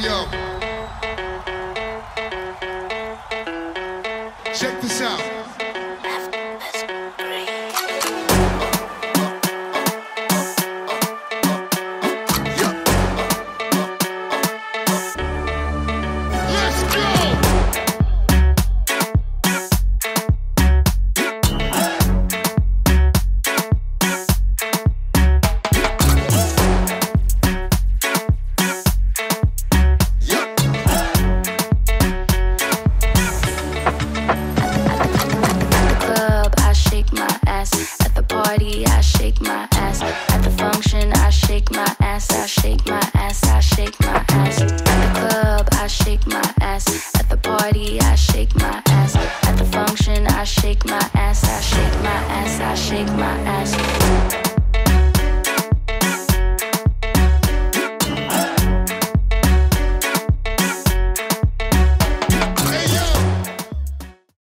Yo. Check this out. At the party, I shake my ass. At the function, I shake my ass. I shake my ass. I shake my ass. At the club, I shake my ass. At the party, I shake my ass. At the function, I shake my ass. I shake my ass. I shake my ass.